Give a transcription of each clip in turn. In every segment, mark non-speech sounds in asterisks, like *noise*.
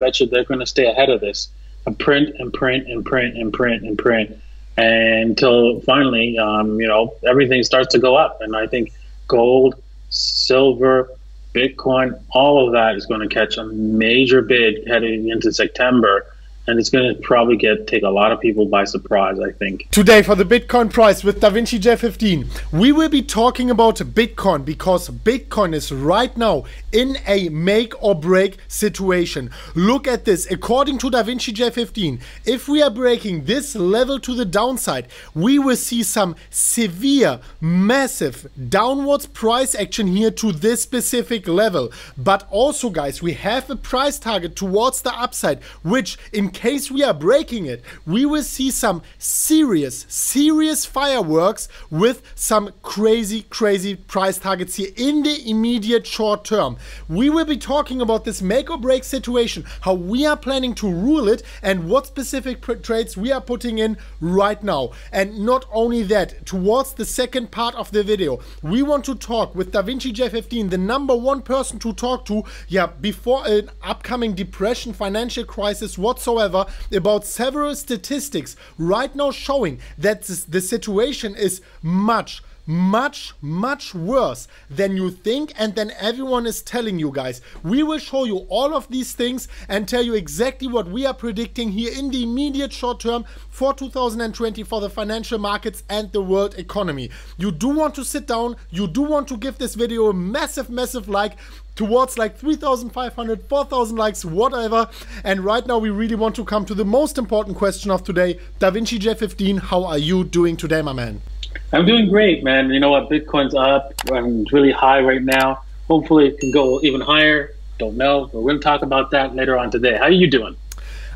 bet you they're going to stay ahead of this. And print and print and print and print and print. Until finally, um, you know, everything starts to go up. And I think gold, silver, Bitcoin, all of that is going to catch a major bid heading into September and it's going to probably get take a lot of people by surprise i think. Today for the bitcoin price with davinci j15 we will be talking about bitcoin because bitcoin is right now in a make or break situation. Look at this. According to davinci j15 if we are breaking this level to the downside we will see some severe massive downwards price action here to this specific level. But also guys we have a price target towards the upside which in case we are breaking it, we will see some serious, serious fireworks with some crazy, crazy price targets here in the immediate short term. We will be talking about this make or break situation, how we are planning to rule it, and what specific trades we are putting in right now. And not only that, towards the second part of the video, we want to talk with DaVinci J15, the number one person to talk to, yeah, before an upcoming depression, financial crisis whatsoever however, about several statistics right now showing that the situation is much, much, much worse than you think and than everyone is telling you guys. We will show you all of these things and tell you exactly what we are predicting here in the immediate short term for 2020 for the financial markets and the world economy. You do want to sit down, you do want to give this video a massive, massive like towards like 3,500, 4,000 likes, whatever. And right now we really want to come to the most important question of today. DaVinci J15, how are you doing today, my man? I'm doing great, man. You know what? Bitcoin's up and really high right now. Hopefully, it can go even higher. Don't know, but we're going to talk about that later on today. How are you doing?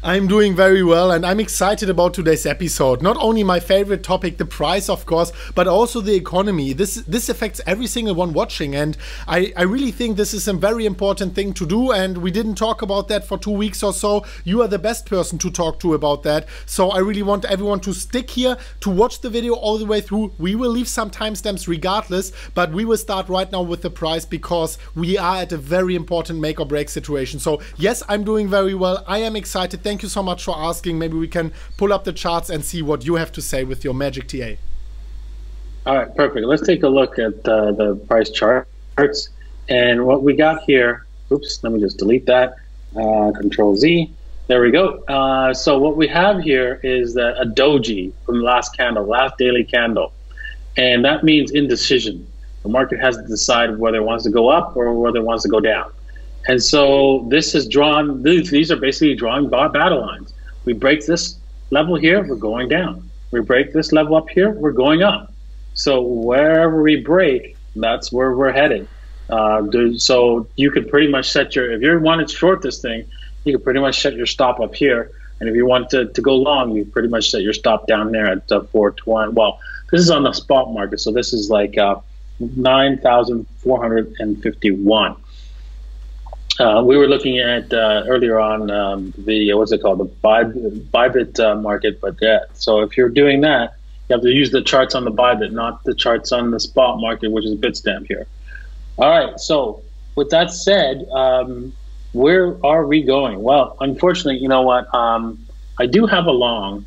I'm doing very well and I'm excited about today's episode. Not only my favorite topic, the price, of course, but also the economy. This this affects every single one watching, and I, I really think this is a very important thing to do. And we didn't talk about that for two weeks or so. You are the best person to talk to about that. So I really want everyone to stick here to watch the video all the way through. We will leave some timestamps regardless, but we will start right now with the price because we are at a very important make or break situation. So yes, I'm doing very well. I am excited. Thank thank you so much for asking. Maybe we can pull up the charts and see what you have to say with your Magic TA. All right, perfect. Let's take a look at uh, the price charts. And what we got here, oops, let me just delete that. Uh, control Z. There we go. Uh, so what we have here is a doji from the last candle, last daily candle. And that means indecision. The market has to decide whether it wants to go up or whether it wants to go down. And so this is drawn, these are basically drawing battle lines. We break this level here, we're going down. We break this level up here, we're going up. So wherever we break, that's where we're headed. Uh, so you could pretty much set your, if you want to short this thing, you could pretty much set your stop up here. And if you want to, to go long, you pretty much set your stop down there at uh, 420. Well, this is on the spot market. So this is like uh, 9,451. Uh, we were looking at uh, earlier on um, the what's it called the Bybit uh, market, but yeah. So if you're doing that, you have to use the charts on the Bybit, not the charts on the spot market, which is Bitstamp here. All right. So with that said, um, where are we going? Well, unfortunately, you know what? Um, I do have a long,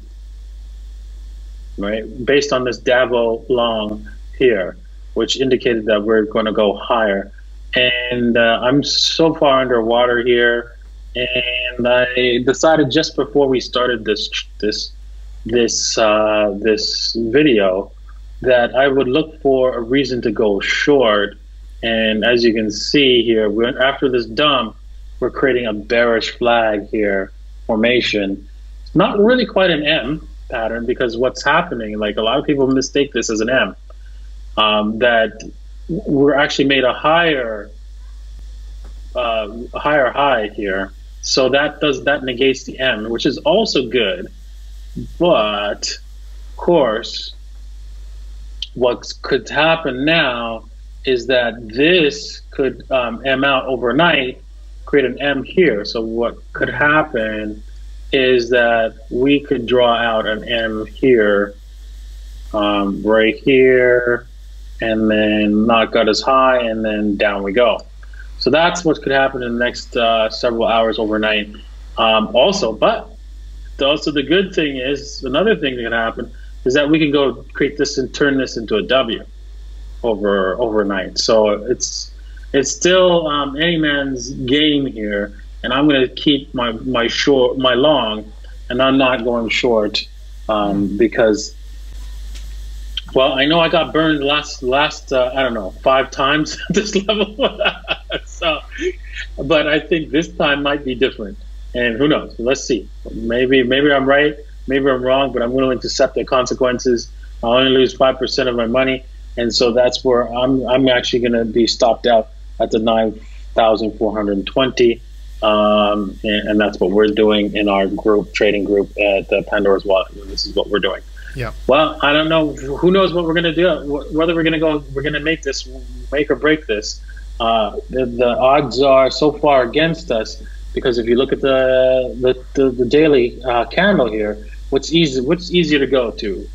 right, based on this Davo long here, which indicated that we're going to go higher and uh, I'm so far underwater here. And I decided just before we started this this this uh, this video that I would look for a reason to go short. And as you can see here, we're, after this dump, we're creating a bearish flag here formation. It's not really quite an M pattern because what's happening, like a lot of people mistake this as an M. Um, that we're actually made a higher uh, higher high here. So that does that negates the M, which is also good. But of course, what could happen now is that this could um, M out overnight, create an M here. So what could happen is that we could draw out an M here, um, right here, and then not out as high, and then down we go. So that's what could happen in the next uh, several hours overnight. Um, also, but also the good thing is another thing that can happen is that we can go create this and turn this into a W over overnight. So it's it's still um, any man's game here, and I'm going to keep my my short my long, and I'm not going short um, because. Well, I know I got burned last last uh, I don't know five times *laughs* at this level, *laughs* so but I think this time might be different, and who knows? Let's see. Maybe maybe I'm right, maybe I'm wrong, but I'm willing to accept the consequences. I only lose five percent of my money, and so that's where I'm I'm actually going to be stopped out at the 9,420. Um, and, and, that's what we're doing in our group trading group at the Pandora's Wallet. This is what we're doing. Yeah. Well, I don't know. Who knows what we're going to do? Whether we're going to go, we're going to make this, make or break this. Uh, the, the, odds are so far against us because if you look at the the, the, the daily uh, candle here, what's easy? What's easier to go to,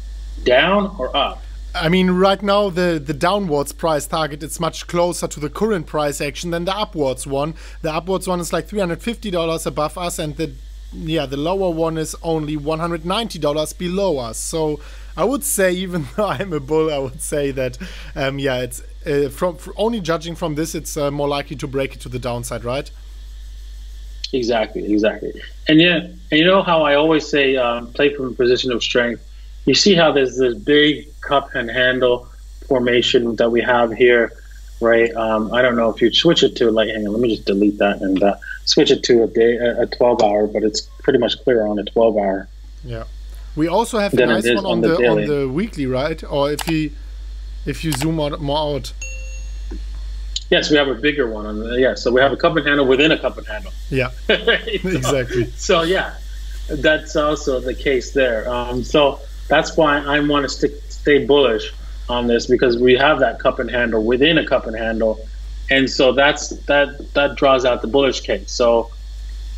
down or up? I mean, right now the the downwards price target is much closer to the current price action than the upwards one. The upwards one is like three hundred fifty dollars above us, and the yeah the lower one is only one hundred ninety dollars below us. So I would say, even though *laughs* I'm a bull, I would say that um, yeah, it's uh, from only judging from this, it's uh, more likely to break it to the downside, right? Exactly, exactly. And yeah, and you know how I always say, um, play from a position of strength you see how there's this big cup and handle formation that we have here, right? Um, I don't know if you switch it to like, hang on, let me just delete that and uh, switch it to a day, a 12 hour, but it's pretty much clear on a 12 hour. Yeah. We also have a nice one on, on the, the on the weekly, right? Or if you if you zoom out more out. Yes, we have a bigger one on the yeah. So we have a cup and handle within a cup and handle. Yeah, *laughs* right? so, *laughs* exactly. So yeah, that's also the case there. Um, so that's why I want to stick, stay bullish on this because we have that cup and handle within a cup and handle, and so that's that that draws out the bullish case. So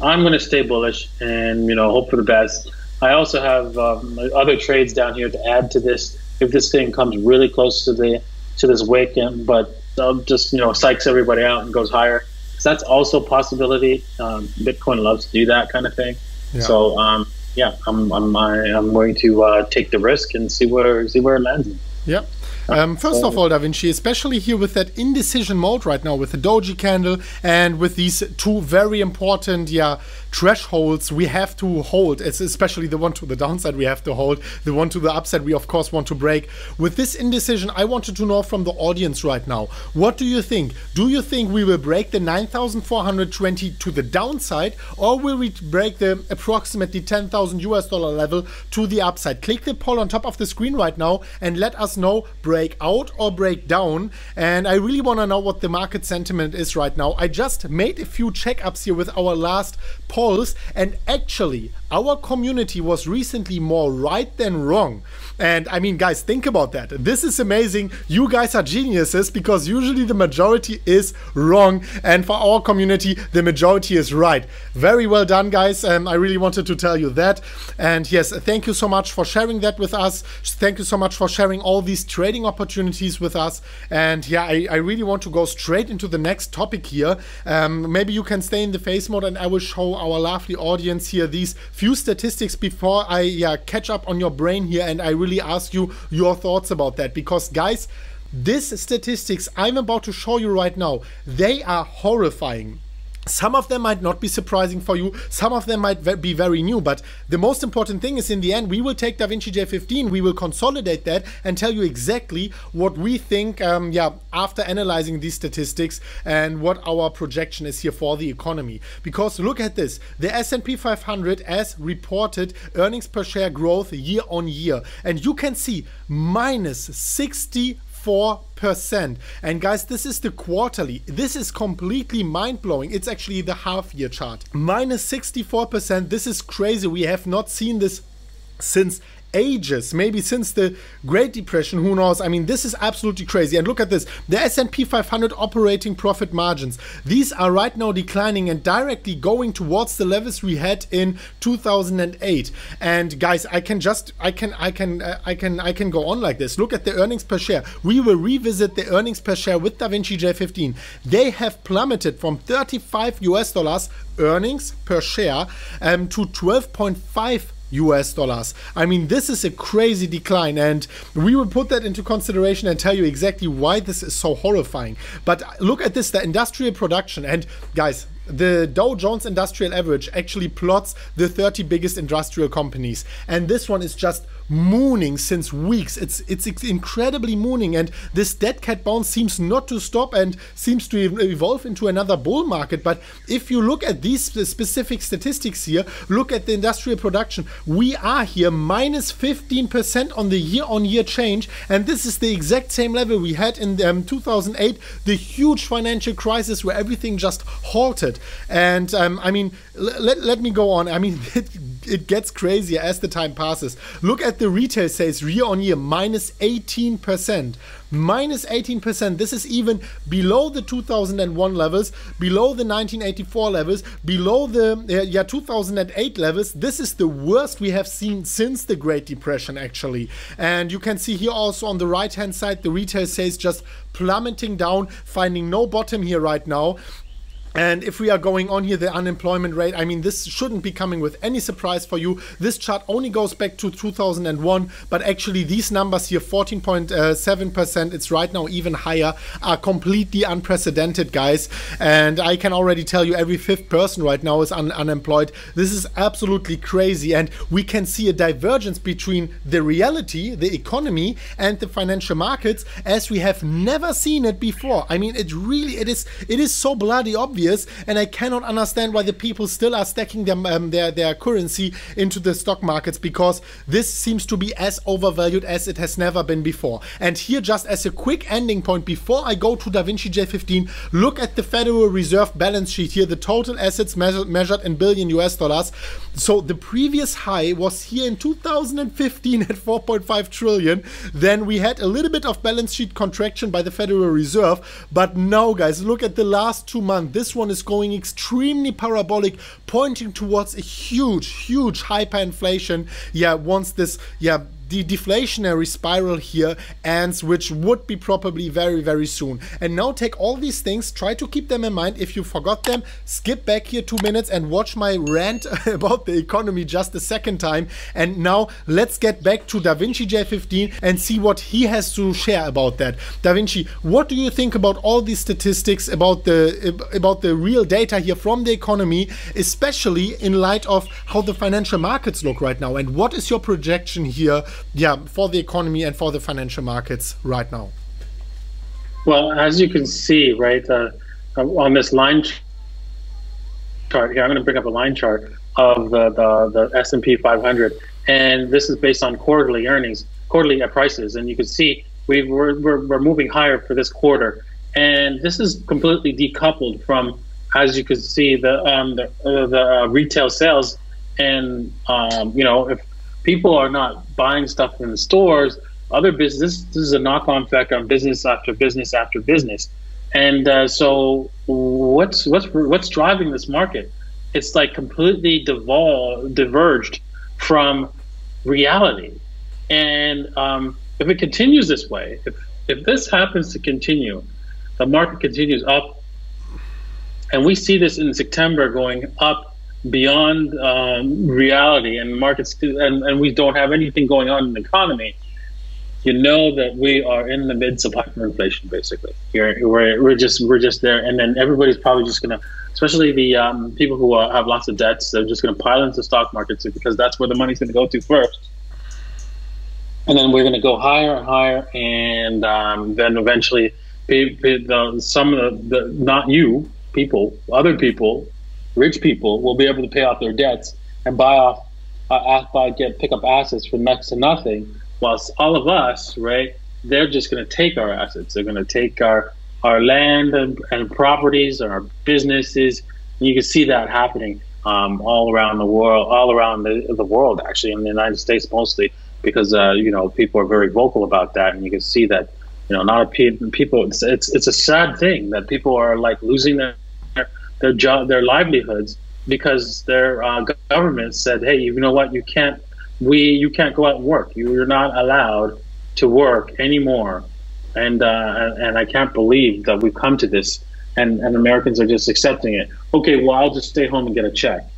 I'm going to stay bullish and you know hope for the best. I also have um, other trades down here to add to this if this thing comes really close to the to this wick, and but um, just you know psychs everybody out and goes higher. So that's also a possibility. Um, Bitcoin loves to do that kind of thing. Yeah. So um, yeah, I'm I'm I'm going to uh, take the risk and see where see where it lands. Yeah. Um, first of all, Da Vinci, especially here with that indecision mode right now, with the doji candle and with these two very important, yeah, thresholds we have to hold. It's especially the one to the downside we have to hold. The one to the upside we of course want to break. With this indecision, I wanted to know from the audience right now. What do you think? Do you think we will break the 9,420 to the downside, or will we break the approximately 10,000 US dollar level to the upside? Click the poll on top of the screen right now and let us know break out or break down. And I really want to know what the market sentiment is right now. I just made a few checkups here with our last polls, and actually, our community was recently more right than wrong. And I mean, guys, think about that. This is amazing. You guys are geniuses because usually the majority is wrong. And for our community, the majority is right. Very well done, guys. Um, I really wanted to tell you that. And yes, thank you so much for sharing that with us. Thank you so much for sharing all these trading opportunities with us. And yeah, I, I really want to go straight into the next topic here. Um, maybe you can stay in the face mode and I will show our lovely audience here these few statistics before I yeah, catch up on your brain here. And I really ask you your thoughts about that because, guys, these statistics I'm about to show you right now, they are horrifying. Some of them might not be surprising for you, some of them might be very new, but the most important thing is in the end, we will take DaVinci J15, we will consolidate that and tell you exactly what we think, um, yeah, after analyzing these statistics and what our projection is here for the economy. Because look at this, the S&P 500 as reported earnings per share growth year on year, and you can see minus 60 4%. And guys, this is the quarterly. This is completely mind-blowing. It's actually the half-year chart. Minus 64%. This is crazy. We have not seen this since ages, maybe since the Great Depression, who knows? I mean, this is absolutely crazy. And look at this, the S&P 500 operating profit margins. These are right now declining and directly going towards the levels we had in 2008. And guys, I can just I can I can uh, I can I can go on like this. Look at the earnings per share. We will revisit the earnings per share with DaVinci J15. They have plummeted from 35 US dollars earnings per share um, to 12.5 US dollars. I mean, this is a crazy decline, and we will put that into consideration and tell you exactly why this is so horrifying. But look at this the industrial production, and guys, the Dow Jones Industrial Average actually plots the 30 biggest industrial companies, and this one is just mooning since weeks. It's it's incredibly mooning, and this dead cat bounce seems not to stop and seems to evolve into another bull market. But if you look at these specific statistics here, look at the industrial production. We are here minus 15% on the year-on-year change, and this is the exact same level we had in um, 2008, the huge financial crisis where everything just halted. And um, I mean, let, let me go on. I mean, *laughs* it, it gets crazier as the time passes. Look at the retail sales year on year, minus 18%. Minus 18%. This is even below the 2001 levels, below the 1984 levels, below the uh, yeah 2008 levels. This is the worst we have seen since the Great Depression, actually. And you can see here also on the right hand side, the retail sales just plummeting down, finding no bottom here right now. And if we are going on here, the unemployment rate, I mean, this shouldn't be coming with any surprise for you. This chart only goes back to 2001, but actually these numbers here, 14.7%, it's right now even higher, are completely unprecedented, guys. And I can already tell you every fifth person right now is un unemployed. This is absolutely crazy. And we can see a divergence between the reality, the economy, and the financial markets as we have never seen it before. I mean, it really, it is, it is so bloody obvious and I cannot understand why the people still are stacking them, um, their their currency into the stock markets because this seems to be as overvalued as it has never been before. And here, just as a quick ending point, before I go to DaVinci J15, look at the Federal Reserve balance sheet here, the total assets measured, measured in billion US dollars. So the previous high was here in 2015 at 4.5 trillion. Then we had a little bit of balance sheet contraction by the Federal Reserve, but now, guys, look at the last two months. One is going extremely parabolic, pointing towards a huge, huge hyperinflation. Yeah, once this, yeah, the deflationary spiral here ends, which would be probably very, very soon. And now take all these things, try to keep them in mind. If you forgot them, skip back here two minutes and watch my rant *laughs* about the economy just a second time. And now let's get back to DaVinci J15 and see what he has to share about that. DaVinci, what do you think about all these statistics about the about the real data here from the economy, especially in light of how the financial markets look right now? And what is your projection here yeah, for the economy and for the financial markets right now? Well, as you can see, right, uh, on this line chart here, I'm going to bring up a line chart of the, the, the S&P 500, and this is based on quarterly earnings, quarterly prices, and you can see we we're, we're, we're moving higher for this quarter, and this is completely decoupled from, as you can see, the um, the, uh, the uh, retail sales, and um, you know if people are not buying stuff in the stores. Other business, this is a knock-on effect on business after business after business. And uh, so, what's what's what's driving this market? It's like completely devol- diverged from reality. And um, if it continues this way, if if this happens to continue, the market continues up, and we see this in September going up beyond um, reality and markets and, and we don't have anything going on in the economy you know that we are in the midst of hyperinflation basically. You're, we're, we're just we're just there and then everybody's probably just gonna especially the um, people who are, have lots of debts they're just gonna pile into stock markets because that's where the money's gonna go to first. And then we're gonna go higher and higher and um, then eventually the, some of the, the not you people other people rich people will be able to pay off their debts and buy off, uh, buy, get pick up assets for next to nothing, whilst all of us, right, they're just going to take our assets. They're going to take our our land and, and properties, and our businesses. And you can see that happening um, all around the world, all around the, the world, actually, in the United States mostly. because uh, you know people are very vocal about that, and you can see that you know not a people. It's, it's it's a sad thing that people are like losing their their job, their livelihoods because their uh, government said, "Hey, you know what? You can't we you can't go out and work. You're not allowed to work anymore." And uh, and I can't believe that we've come to this, and and Americans are just accepting it. Okay, well I'll just stay home and get a check.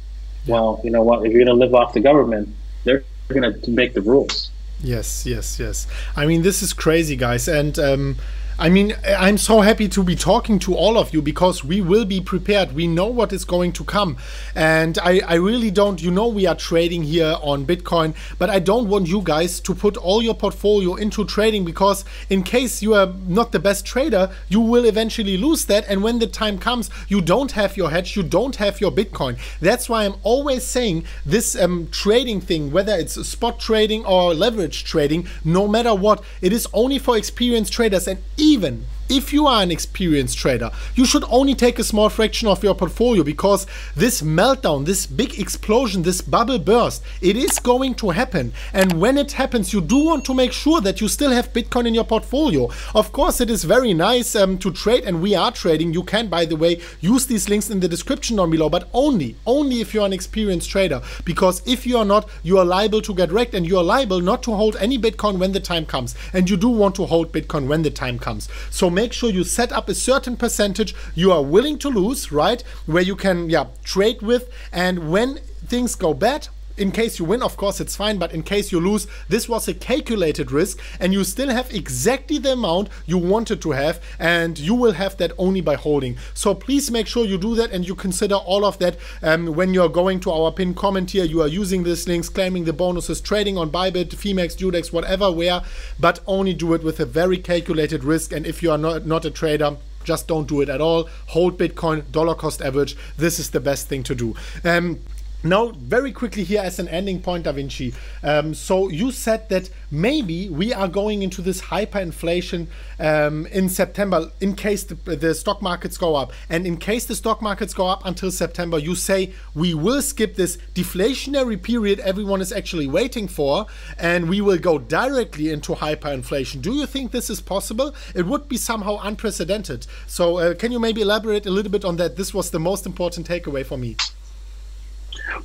Well, you know what? If you're going to live off the government, they're going to make the rules. Yes, yes, yes. I mean, this is crazy, guys, and. Um, I mean, I'm so happy to be talking to all of you because we will be prepared. We know what is going to come. And I, I really don't, you know, we are trading here on Bitcoin, but I don't want you guys to put all your portfolio into trading because in case you are not the best trader, you will eventually lose that. And when the time comes, you don't have your hedge, you don't have your Bitcoin. That's why I'm always saying this um, trading thing, whether it's spot trading or leverage trading, no matter what, it is only for experienced traders. And even if you are an experienced trader, you should only take a small fraction of your portfolio because this meltdown, this big explosion, this bubble burst, it is going to happen. And when it happens, you do want to make sure that you still have Bitcoin in your portfolio. Of course, it is very nice um, to trade, and we are trading. You can, by the way, use these links in the description down below, but only, only if you're an experienced trader. Because if you are not, you are liable to get wrecked and you are liable not to hold any Bitcoin when the time comes. And you do want to hold Bitcoin when the time comes. So make sure you set up a certain percentage you are willing to lose, right? Where you can yeah trade with, and when things go bad in case you win, of course, it's fine, but in case you lose, this was a calculated risk and you still have exactly the amount you wanted to have, and you will have that only by holding. So please make sure you do that and you consider all of that um, when you're going to our pinned comment here. You are using these links, claiming the bonuses, trading on Bybit, Phemex, DueDEX, whatever, where, but only do it with a very calculated risk. And if you are not, not a trader, just don't do it at all. Hold Bitcoin, dollar cost average. This is the best thing to do. Um, now, very quickly here as an ending point, Da Vinci. Um, so you said that maybe we are going into this hyperinflation um, in September in case the, the, stock markets go up. And in case the stock markets go up until September, you say we will skip this deflationary period everyone is actually waiting for and we will go directly into hyperinflation. Do you think this is possible? It would be somehow unprecedented. So, uh, can you maybe elaborate a little bit on that? This was the most important takeaway for me.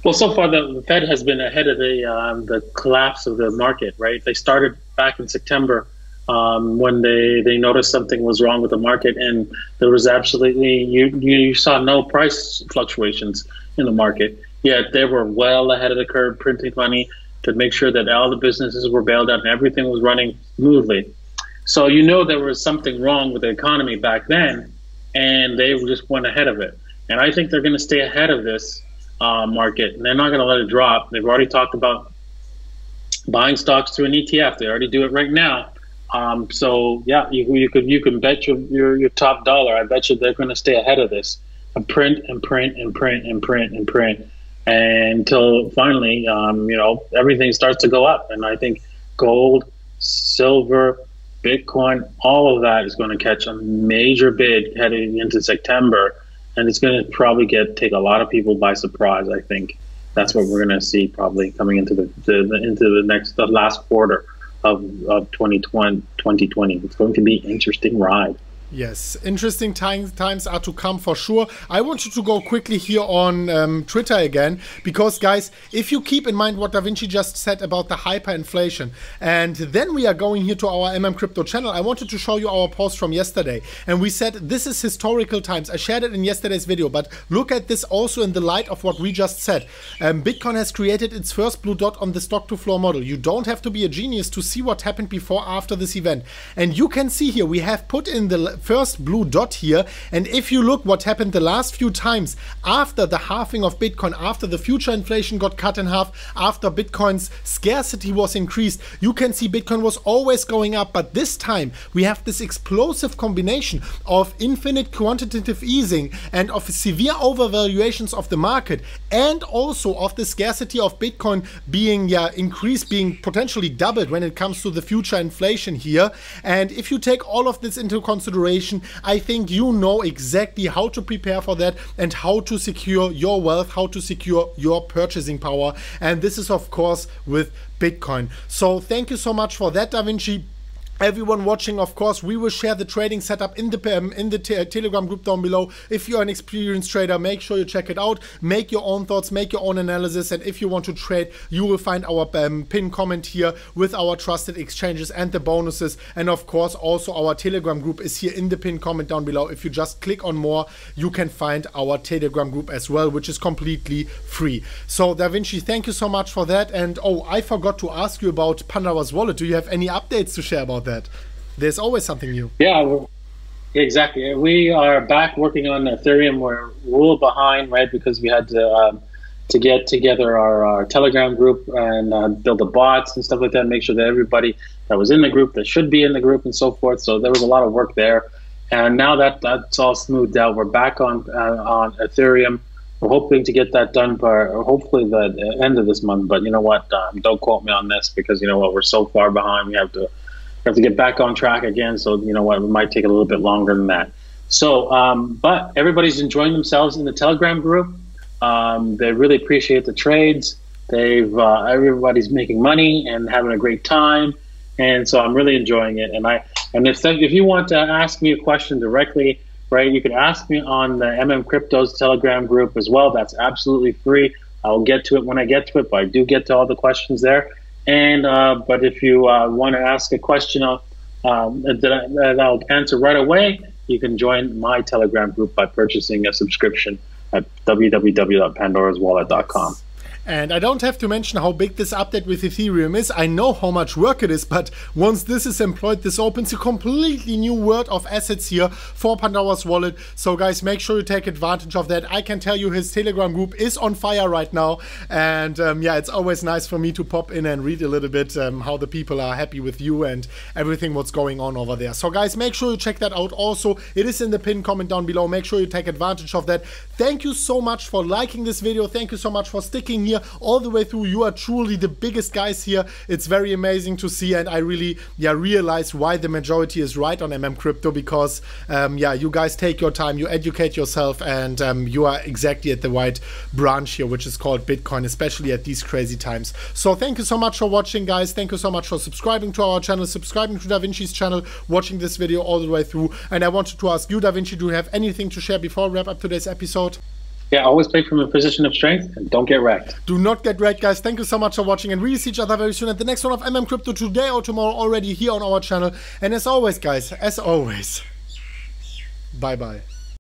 Well, so far the, Fed has been ahead of the um, the collapse of the market. Right, they started back in September um, when they they noticed something was wrong with the market, and there was absolutely you you saw no price fluctuations in the market. Yet they were well ahead of the curve, printing money to make sure that all the businesses were bailed out and everything was running smoothly. So you know there was something wrong with the economy back then, and they just went ahead of it. And I think they're going to stay ahead of this uh, market, and they're not going to let it drop. They've already talked about buying stocks through an ETF. They already do it right now. Um, so yeah, you, you could you can bet your, your, your top dollar. I bet you they're going to stay ahead of this and print and print and print and print and print until finally, um, you know, everything starts to go up. And I think gold, silver, Bitcoin, all of that is going to catch a major bid heading into September and it's going to probably get take a lot of people by surprise. I think that's what we're going to see probably coming into the, the, the, into the next the last quarter of of 2020, 2020. It's going to be an interesting ride. Yes, interesting times times are to come for sure. I want you to go quickly here on um, Twitter again because, guys, if you keep in mind what Da Vinci just said about the hyperinflation, and then we are going here to our MM Crypto channel, I wanted to show you our post from yesterday, and we said this is historical times. I shared it in yesterday's video, but look at this also in the light of what we just said. Um, Bitcoin has created its first blue dot on the stock to flow model. You don't have to be a genius to see what happened before after this event, and you can see here we have put in the first blue dot here. And if you look what happened the last few times after the halving of Bitcoin, after the future inflation got cut in half, after Bitcoin's scarcity was increased, you can see Bitcoin was always going up. But this time we have this explosive combination of infinite quantitative easing and of severe overvaluations of the market and also of the scarcity of Bitcoin being yeah, increased, being potentially doubled when it comes to the future inflation here. And if you take all of this into consideration, situation. I think you know exactly how to prepare for that and how to secure your wealth, how to secure your purchasing power. And this is, of course, with Bitcoin. So thank you so much for that, Da Vinci everyone watching of course we will share the trading setup in the um, in the telegram group down below. If you're an experienced trader make sure you check it out. Make your own thoughts make your own analysis and if you want to trade you will find our um, pin comment here with our trusted exchanges and the bonuses. And of course also our telegram group is here in the pin comment down below. If you just click on more you can find our telegram group as well which is completely free. So da vinci thank you so much for that. And oh i forgot to ask you about pandora's wallet. Do you have any updates to share about that that. There's always something new. Yeah, exactly. We are back working on Ethereum. We're a little behind, right, because we had to um, to get together our, our Telegram group and uh, build the bots and stuff like that. Make sure that everybody that was in the group that should be in the group and so forth. So there was a lot of work there. And now that that's all smoothed out, we're back on uh, on Ethereum. We're hoping to get that done by hopefully the end of this month. But you know what? Um, don't quote me on this because you know what? We're so far behind. We have to have to get back on track again. So you know what, it might take a little bit longer than that. So, um, but everybody's enjoying themselves in the Telegram group. Um, they really appreciate the trades. They've uh, everybody's making money and having a great time, and so I'm really enjoying it. And I and if if you want to ask me a question directly, right, you can ask me on the MM Cryptos Telegram group as well. That's absolutely free. I'll get to it when I get to it, but I do get to all the questions there. And uh, but if you uh, want to ask a question um, that, that I'll answer right away, you can join my Telegram group by purchasing a subscription at www.pandoraswallet.com. And I don't have to mention how big this update with Ethereum is. I know how much work it is, but once this is employed, this opens a completely new world of assets here for Pandora's wallet. So guys, make sure you take advantage of that. I can tell you his Telegram group is on fire right now. And um, yeah, it's always nice for me to pop in and read a little bit um, how the people are happy with you and everything what's going on over there. So guys, make sure you check that out also. It is in the pin comment down below. Make sure you take advantage of that. Thank you so much for liking this video. Thank you so much for sticking here all the way through. You are truly the biggest guys here. It's very amazing to see, and I really yeah realize why the majority is right on MM Crypto because um, yeah, you guys take your time, you educate yourself, and um, you are exactly at the right branch here, which is called Bitcoin, especially at these crazy times. So thank you so much for watching, guys. Thank you so much for subscribing to our channel, subscribing to Da Vinci's channel, watching this video all the way through. And I wanted to ask you, Da Vinci, do you have anything to share before we wrap up today's episode? Yeah, always play from a position of strength and don't get wrecked. Do not get wrecked, guys. Thank you so much for watching and we will see each other very soon at the next one of MM Crypto today or tomorrow already here on our channel. And as always, guys, as always, bye bye.